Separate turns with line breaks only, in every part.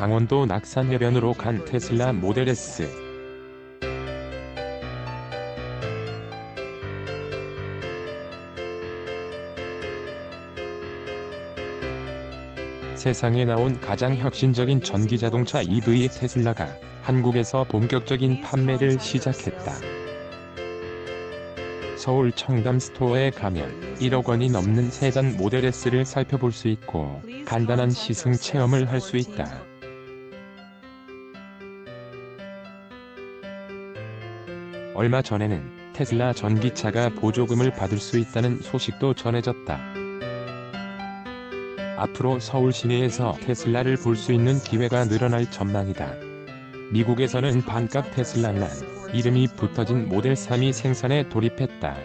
강원도 낙산해변으로 간 테슬라 모델 S. 세상에 나온 가장 혁신적인 전기자동차 EV 테슬라가 한국에서 본격적인 판매를 시작했다. 서울 청담 스토어에 가면 1억 원이 넘는 세단 모델 S를 살펴볼 수 있고 간단한 시승 체험을 할 수 있다. 얼마 전에는 테슬라 전기차가 보조금을 받을 수 있다는 소식도 전해졌다. 앞으로 서울 시내에서 테슬라를 볼 수 있는 기회가 늘어날 전망이다. 미국에서는 반값 테슬라란 이름이 붙어진 모델 3이 생산에 돌입했다.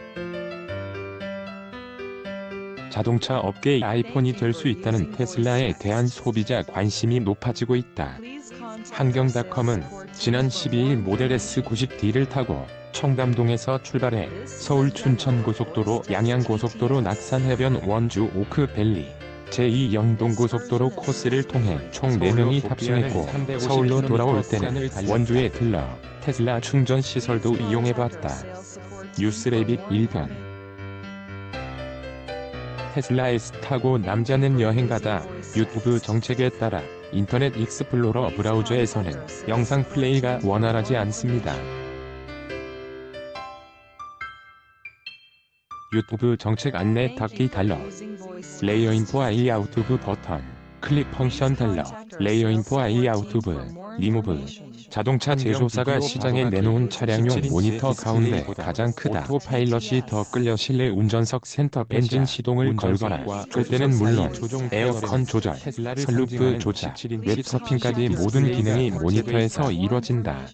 자동차 업계의 아이폰이 될 수 있다는 테슬라에 대한 소비자 관심이 높아지고 있다. 한경닷컴은 지난 12일 모델 S90D를 타고 청담동에서 출발해 서울 춘천고속도로 양양고속도로 낙산해변 원주 오크밸리 제2영동고속도로 코스를 통해 총 4명이 탑승했고 서울로 돌아올 때는 원주에 들러 테슬라 충전 시설도 이용해봤다. 뉴스레빗 1편 테슬라 S 타고 남자는 여행가다 유튜브 정책에 따라 인터넷 익스플로러 브라우저에서는 영상 플레이가 원활하지 않습니다. 유튜브 정책 안내 닫기 달러. 레이어 인포 아이 아우투브 버튼. 클릭 펑션 달러. 레이어 인포 아이 아우투브 리무브 자동차 제조사가 시장에 내놓은 차량용 모니터 가운데 가장 크다. 오토파일럿이 더 끌려 실내 운전석 센터 엔진 시동을 걸거나 끌 때는 물론 에어컨 조절, 설루프 조작, 웹서핑까지 모든 기능이 모니터에서 이뤄진다.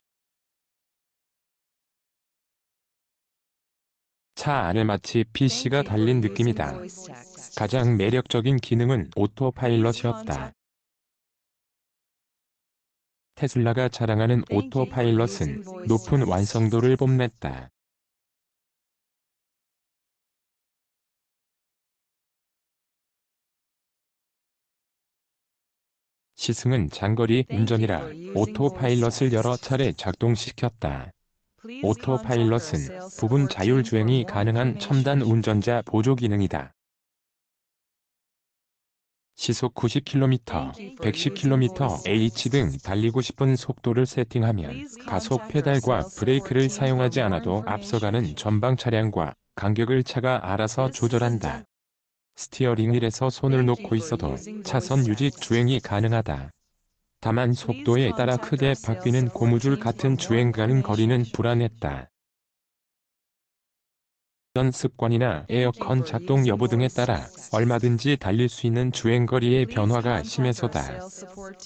차 안에 마치 PC가 달린 느낌이다. 가장 매력적인 기능은 오토파일럿이었다. 테슬라가 자랑하는 오토파일럿은 높은 완성도를 뽐냈다. 시승은 장거리 운전이라 오토파일럿을 여러 차례 작동시켰다. 오토파일럿은 부분 자율주행이 가능한 첨단 운전자 보조 기능이다. 시속 90km, 110km h 등 달리고 싶은 속도를 세팅하면 가속 페달과 브레이크를 사용하지 않아도 앞서가는 전방 차량과 간격을 차가 알아서 조절한다. 스티어링 휠에서 손을 놓고 있어도 차선 유지 주행이 가능하다. 다만 속도에 따라 크게 바뀌는 고무줄 같은 주행 가능 거리는 불안했다. 운전 습관이나 에어컨 작동 여부 등에 따라 얼마든지 달릴 수 있는 주행거리의 변화가 심해서다.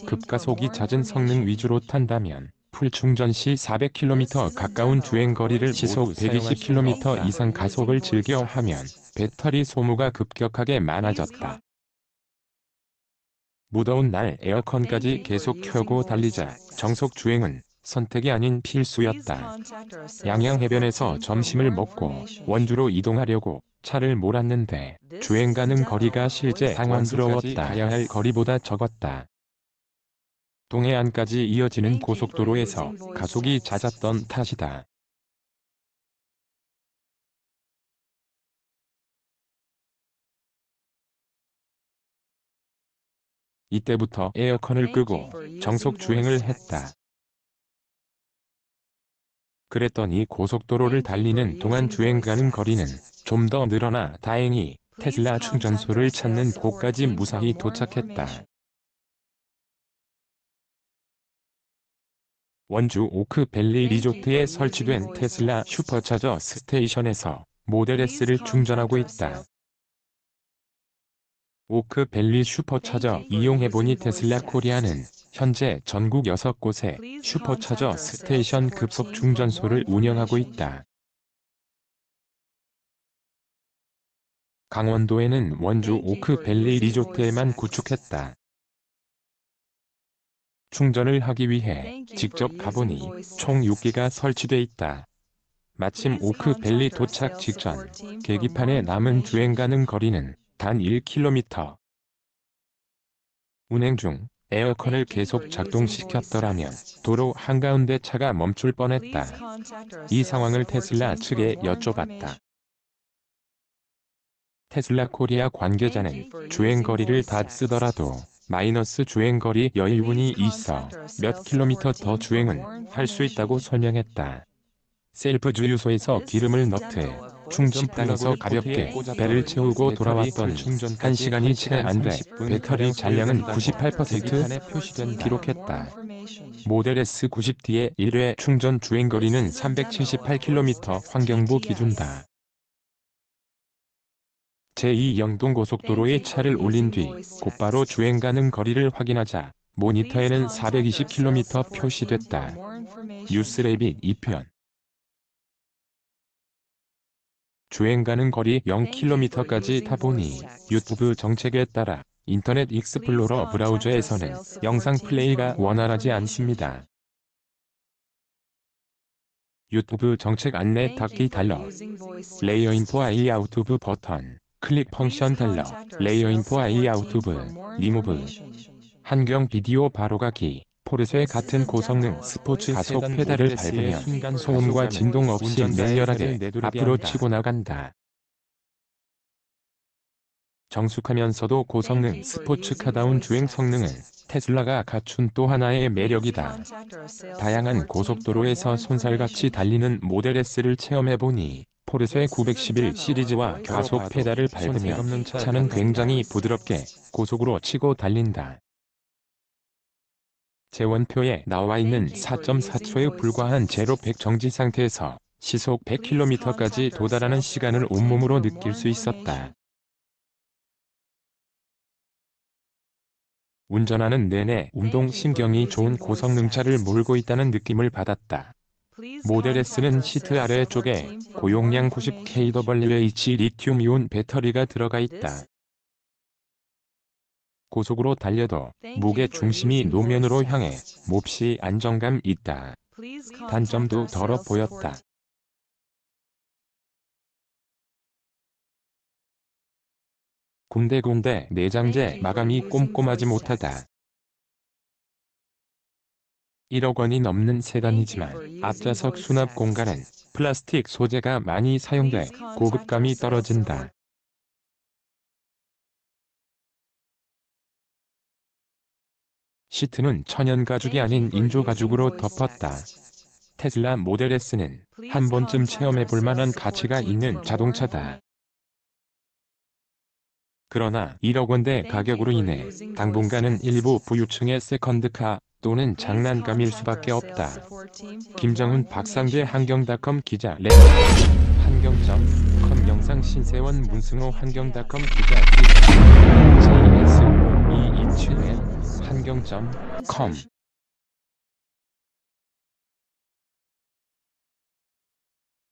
급가속이 잦은 성능 위주로 탄다면 풀 충전 시 400km 가까운 주행거리를 시속 120km 이상 가속을 즐겨 하면 배터리 소모가 급격하게 많아졌다. 무더운 날 에어컨까지 계속 켜고 달리자 정속 주행은 선택이 아닌 필수였다. 양양 해변에서 점심을 먹고 원주로 이동하려고 차를 몰았는데 주행 가는 거리가 실제 당황스러웠다. 가야 할 거리보다 적었다. 동해안까지 이어지는 고속도로에서 가속이 잦았던 탓이다. 이때부터 에어컨을 끄고 정속 주행을 했다. 그랬더니 고속도로를 달리는 동안 주행 가는 거리는 좀 더 늘어나 다행히 테슬라 충전소를 찾는 곳까지 무사히 도착했다. 원주 오크밸리 리조트에 설치된 테슬라 슈퍼차저 스테이션에서 모델 S를 충전하고 있다. 오크밸리 슈퍼차저 이용해보니 테슬라 코리아는 현재 전국 6곳에 슈퍼차저 스테이션 급속 충전소를 운영하고 있다. 강원도에는 원주 오크밸리 리조트에만 구축했다. 충전을 하기 위해 직접 가보니 총 6기가 설치돼 있다. 마침 오크밸리 도착 직전 계기판에 남은 주행 가능 거리는 단 1km. 운행 중 에어컨을 계속 작동시켰더라면 도로 한가운데 차가 멈출 뻔했다. 이 상황을 테슬라 측에 여쭤봤다. 테슬라 코리아 관계자는 주행거리를 다 쓰더라도 마이너스 주행거리 여유분이 있어 몇 킬로미터 더 주행은 할 수 있다고 설명했다. 셀프 주유소에서 기름을 넣되 충전식당에서 가볍게 배를 채우고 돌아왔던 1시간이 채 안 돼 배터리 잔량은 98% 표시된 기록했다. 모델 S 90D의 1회 충전 주행거리는 378km 환경부 기준다. 제2 영동고속도로에 차를 올린 뒤 곧바로 주행 가능 거리를 확인하자 모니터에는 420km 표시됐다. 뉴스레빗 2편 주행 가능 거리 0km까지 타보니 유튜브 정책에 따라 인터넷 익스플로러 브라우저에서는 영상 플레이가 원활하지 않습니다. 유튜브 정책 안내 닫기 달러. 레이어 인포 아이 아우투브 버튼. 클릭 펑션 달러. 레이어 인포 아이 아우투브. 리무브. 한경 비디오 바로가기 포르쉐 같은 고성능 스포츠 가속 페달을 밟으면 순간 소음과 진동 없이 맹렬하게 앞으로 치고 나간다. 정숙하면서도 고성능 스포츠카다운 주행 성능은 테슬라가 갖춘 또 하나의 매력이다. 다양한 고속도로에서 손살같이 달리는 모델 S를 체험해보니 포르쉐 911 시리즈와 가속 페달을 밟으면 차는 굉장히 부드럽게 고속으로 치고 달린다. 재원표에 나와 있는 4.4초에 불과한 제로 100 정지 상태에서 시속 100km까지 도달하는 시간을 온몸으로 느낄 수 있었다. 운전하는 내내 운동신경이 좋은 고성능차를 몰고 있다는 느낌을 받았다. 모델 S는 시트 아래쪽에 고용량 90kWh 리튬이온 배터리가 들어가 있다. 고속으로 달려도 무게 중심이 노면으로 향해 몹시 안정감 있다. 단점도 덜어 보였다. 군데군데 내장재 마감이 꼼꼼하지 못하다. 1억 원이 넘는 세단이지만 앞좌석 수납 공간은 플라스틱 소재가 많이 사용돼 고급감이 떨어진다. 시트는 천연 가죽이 아닌 인조 가죽으로 덮었다. 테슬라 모델 S는 한 번쯤 체험해 볼 만한 가치가 있는 자동차다. 그러나 1억 원대 가격으로 인해 당분간은 일부 부유층의 second car 또는 장난감일 수밖에 없다. 김정훈 박상재 한경닷컴 기자 레 한경점.com 영상 신세원 문승호 한경닷컴 기자 JS 227의 한경점.com